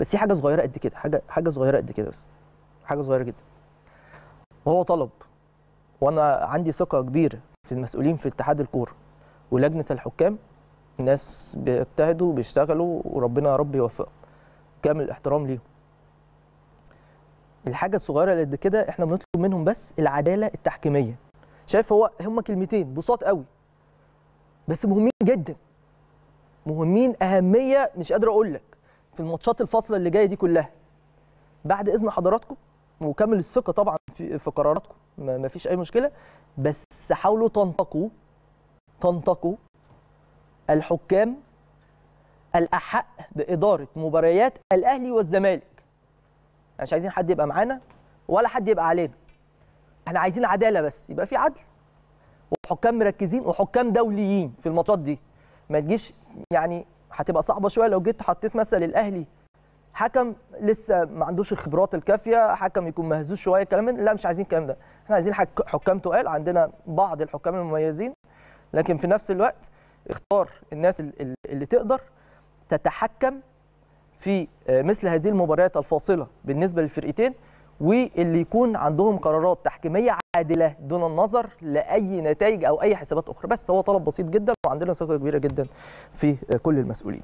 بس في حاجة صغيرة قد كده حاجة حاجة صغيرة قد كده بس حاجة صغيرة جدا. وهو طلب وأنا عندي ثقة كبيره في المسؤولين في اتحاد الكورة ولجنة الحكام ناس بيجتهدوا بيشتغلوا وربنا يا رب يوفقهم. كامل الاحترام ليهم. الحاجة الصغيرة اللي قد كده إحنا بنطلب منهم بس العدالة التحكيمية. شايف هو هم كلمتين بساط قوي بس مهمين جدا. مهمين أهمية مش قادر أقول لك في الماتشات الفاصلة اللي جاية دي كلها. بعد إذن حضراتكم وكامل الثقة طبعا في, في قراراتكم ما فيش أي مشكلة. بس حاولوا تنتقوا تنتقوا الحكام الأحق بإدارة مباريات الأهلي والزمالك. مش عايزين حد يبقى معانا ولا حد يبقى علينا. إحنا عايزين عدالة بس يبقى في عدل. وحكام مركزين وحكام دوليين في الماتشات دي. ما تجيش يعني هتبقى صعبة شوية لو جيت حطيت مثلا الأهلي. حكم لسه ما عندوش الخبرات الكافية حكم يكون مهزوز شوية الكلام لا مش عايزين الكلام ده. إحنا عايزين حك- حكام تقال عندنا بعض الحكام المميزين لكن في نفس الوقت اختار الناس ال- ال- اللي تقدر تتحكم في آه، مثل هذه المباريات الفاصلة بالنسبة للفرقتين واللي يكون عندهم قرارات تحكيمية عادله دون النظر لأي نتائج أو أي حسابات أخرى. بس هو طلب بسيط جدا وعندنا ثقة كبيرة جدا في كل المسؤولين.